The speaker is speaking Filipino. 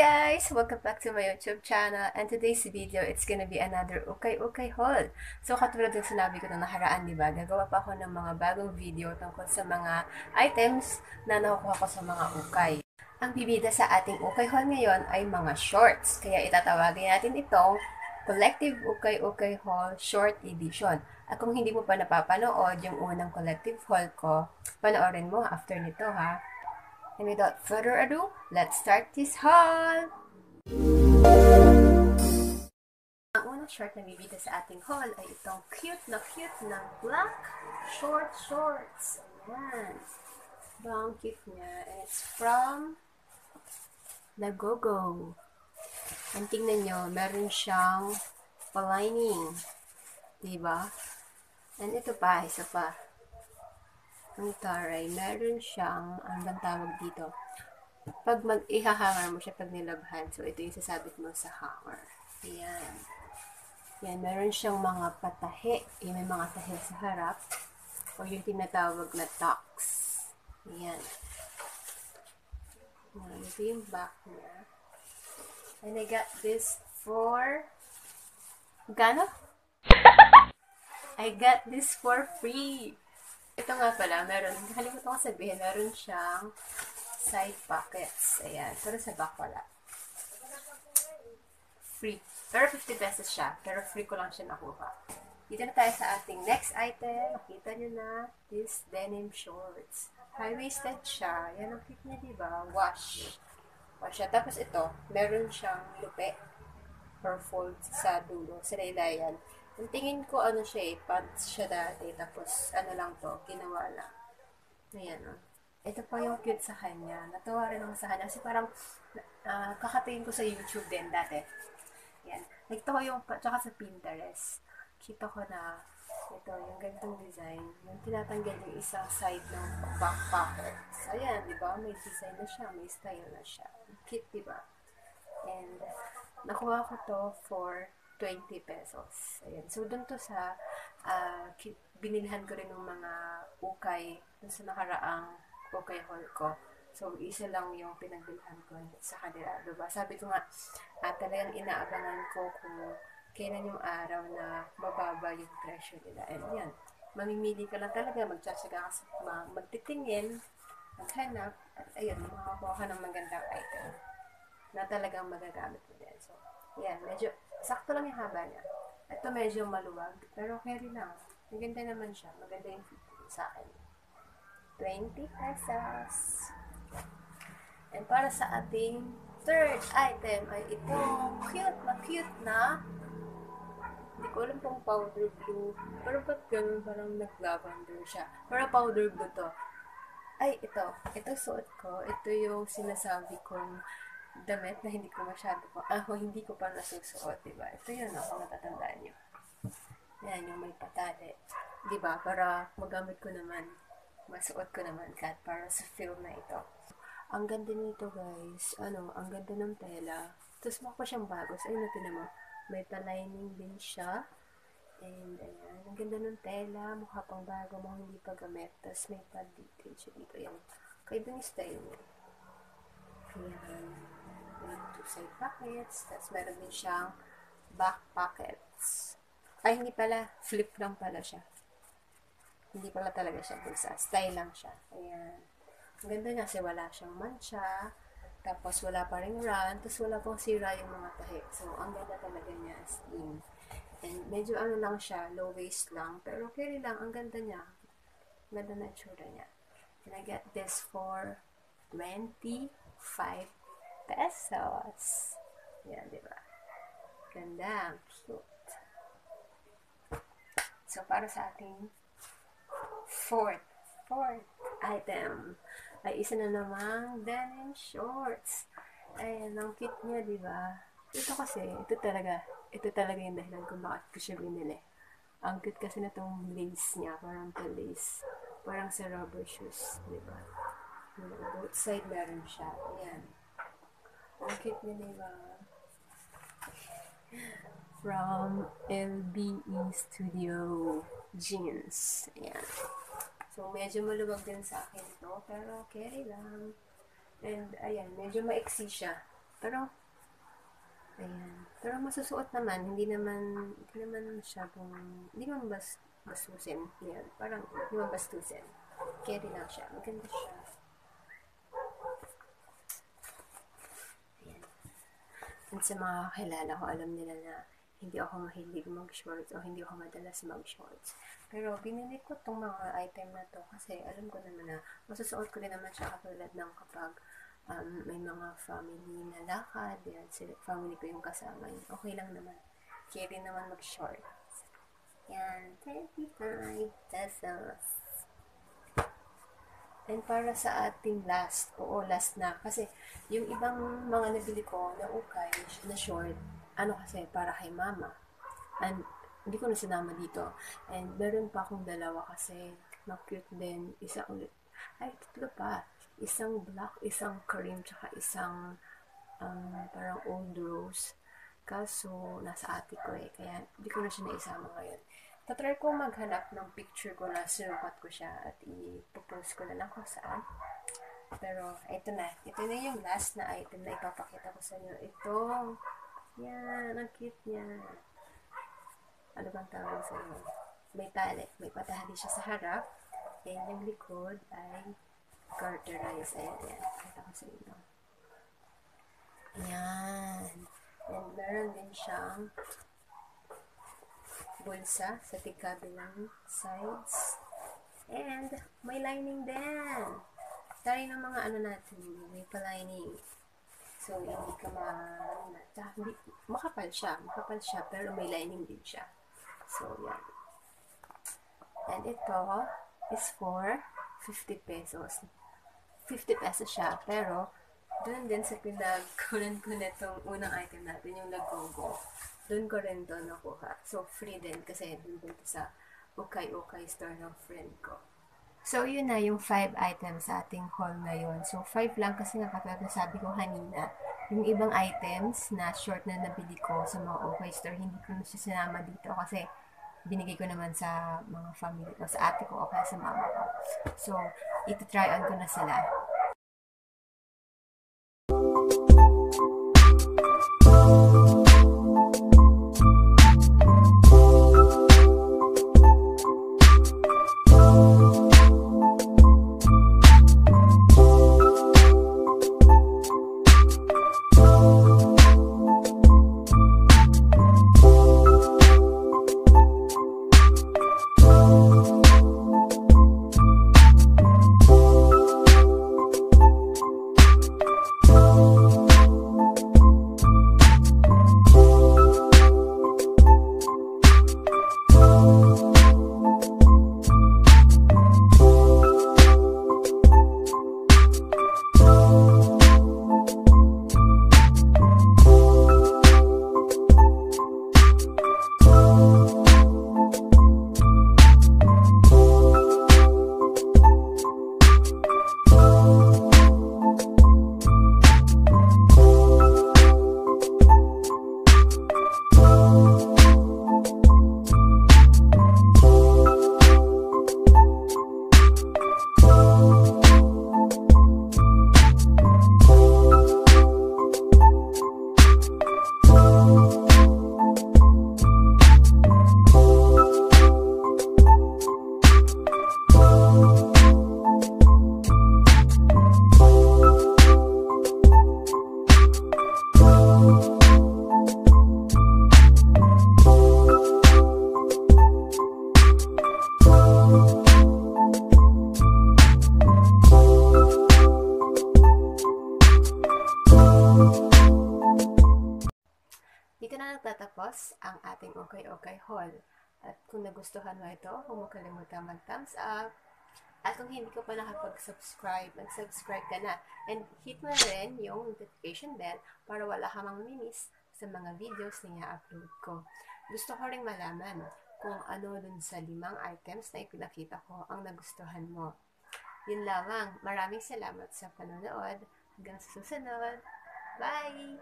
guys! Welcome back to my YouTube channel and today's video, it's gonna be another ukay-ukay haul. So katulad ng sinabi ko na nakaraan, di ba? Gagawa pa ako ng mga bagong video tungkol sa mga items na nakukuha ko sa mga ukay. Ang bibida sa ating ukay haul ngayon ay mga shorts. Kaya itatawagin natin itong Collective Ukay-Ukay Haul Short Edition. At kung hindi mo pa napapanood yung unang collective haul ko, panoorin mo after nito ha. And without further ado, let's start this haul! Ang unang short na bibida sa ating haul ay itong cute na cute na black short shorts. Ayan. Diba ang cute niya? And it's from Nagogo. Ang tingnan nyo, meron siyang palining. Diba? And ito pa, isa pa ang taray, meron siyang, ano bang tawag dito? Pag mag ihahanger mo siya pag nilabhan, so ito yung sasabit mo sa hanger. Ayan. Yan, meron siyang mga patahe. Yung may mga tahe sa harap. O yung tinatawag na tucks. Ayan. Ayan, ito yung back niya. And I got this for... Gano? I got this for free. Ito nga pala, meron, nakalimutan ko sabihin, meron siyang side pockets. Ayan, pero sa back wala. Free. Pero 50 pesos siya, pero free ko lang siya nakuha. Dito na tayo sa ating next item. Nakita nyo na, this denim shorts. High-waisted siya. Yan ang cute niya, diba? Wash. Wash siya. Tapos ito, meron siyang lupe or fold sa dulo, sa laylayan. Ang tingin ko, ano siya eh, pants siya dati, tapos ano lang to, ginawa lang. Ayan, oh. Ito pa yung cute sa kanya. Natawa rin ako sa kanya kasi parang uh, kakatingin ko sa YouTube din dati. Yan. Nagto ko yung, tsaka sa Pinterest. Kita ko na ito, yung ganitong design. Yung tinatanggal yung isang side ng back pocket. So, ayan, di ba? May design na siya, may style na siya. Cute, di ba? And, nakuha ko to for 20 pesos. Ayan. So, dun to sa, uh, binilhan ko rin ng mga ukay dun sa nakaraang ukay haul ko. So, isa lang yung pinagbilhan ko sa kanila. Diba? Sabi ko nga, at talagang inaabangan ko kung kailan yung araw na mababa yung presyo nila. And yan, mamimili ka lang talaga, magtsatsaga ka sa magtitingin, maghanap, at ayun, makakuha ka ng magandang item na talagang magagamit mo din. So, yan, medyo, sakto lang yung haba niya. Ito medyo maluwag, pero carry lang. Maganda naman siya. Maganda yung fit sa akin. 20 pesos. And para sa ating third item ay itong cute na cute na hindi ko alam kung powder blue. Pero ba't ganun parang nag-lavender siya. Pero powder blue to. Ay, ito. Ito suot ko. Ito yung sinasabi kong damit na hindi ko masyado pa, ah, hindi ko pa nasusuot, diba? Ito yun, ako natatandaan nyo. Yan, yung may patali. Diba? Para magamit ko naman, masuot ko naman kahit para sa film na ito. Ang ganda nito, guys. Ano, ang ganda ng tela. Tapos mukha siyang bagos. Ayun, natin mo. May palining din siya. And, ayan. Ang ganda ng tela. Mukha pang bago mo hindi pa gamit. Tapos may pad detail siya dito. Yan. Kaya yung style niya. Ayan. Two side pockets. Tapos meron din siyang back pockets. Ay, hindi pala. Flip lang pala siya. Hindi pala talaga siya bulsa. Style lang siya. Ayan. Ang ganda niya kasi wala siyang mancha. Tapos wala pa rin run. Tapos wala pang sira yung mga tahi. So, ang ganda talaga niya as in. And medyo ano lang siya, low waist lang. Pero carry lang, ang ganda niya. Ganda na tsura niya. And I get this for 25 pesos. Yan, di ba? Ganda. Cute. So, para sa ating fourth, fourth item ay isa na namang denim shorts. Ayan, ang cute niya, di ba? Ito kasi, ito talaga, ito talaga yung dahilan kung bakit ko siya binili. Ang cute kasi na itong lace niya, parang to lace. Parang sa rubber shoes, di ba? Both side meron siya. Ayan. Ang cute niya, di ba? From LBE Studio Jeans. Ayan. So, medyo maluwag din sa akin ito. Pero, carry lang. And, ayan, medyo maiksi siya. Pero, ayan. Pero masusuot naman, hindi naman, hindi naman masyadong, hindi naman bas, bastusin. Yan, parang, hindi naman bastusin. Carry lang siya. Maganda siya. And sa mga kakilala ko, alam nila na hindi ako mahilig mag-shorts o hindi ako madalas mag-shorts. Pero binili ko tong mga item na to kasi alam ko naman na masusuot ko rin naman siya katulad ng kapag um, may mga family na lakad, yan, sila, family ko yung kasama yun. Okay lang naman. Carry naman mag-shorts. Yan, 25 pesos. And para sa ating last, oo, last na. Kasi yung ibang mga nabili ko na ukay, na short, ano kasi, para kay mama. And, hindi ko na sinama dito. And, meron pa akong dalawa kasi, na cute din. Isa ulit. Ay, tatlo pa. Isang black, isang cream, tsaka isang um, parang old rose. Kaso, nasa ate ko eh. Kaya, hindi ko na siya naisama ngayon. Tatry ko maghanap ng picture ko na sinukat ko siya at ipopost ko na lang kung saan. Pero, ito na. Ito na yung last na item na ipapakita ko sa inyo. Ito, yan, ang cute niya. Ano bang tawag sa inyo? May tali. May patali siya sa harap. And yung likod ay garterized. Ayan, yan. Pakita ko sa inyo. Yan. And meron din siyang bulsa sa tigkabilang sides. And may lining din. Tayo ng mga ano natin, may pa-lining. So, hindi ka ma... Tsaka, hindi, makapal siya. Makapal siya, pero may lining din siya. So, yan. And ito is for 50 pesos. 50 pesos siya, pero doon din sa pinagkunan ko na itong unang item natin, yung nag-go-go. Doon ko rin doon nakuha. So, free din kasi doon din sa ukay-ukay store ng friend ko. So, yun na yung five items sa ating haul ngayon. So, five lang kasi nga katulad sabi ko kanina, yung ibang items na short na nabili ko sa mga okay store, hindi ko na siya sinama dito kasi binigay ko naman sa mga family ko, sa ate ko o kaya sa mama ko. So, iti-try on ko na sila. Nagtatapos ang ating Okay Okay Haul. At kung nagustuhan mo ito, huwag mo mag-thumbs up. At kung hindi ka pa nakapag-subscribe, mag-subscribe ka na. And hit mo rin yung notification bell para wala ka mang miss sa mga videos na i-upload ko. Gusto ko rin malaman kung ano dun sa limang items na ipinakita ko ang nagustuhan mo. Yun lamang. Maraming salamat sa panonood. Hanggang sa susunod. Bye!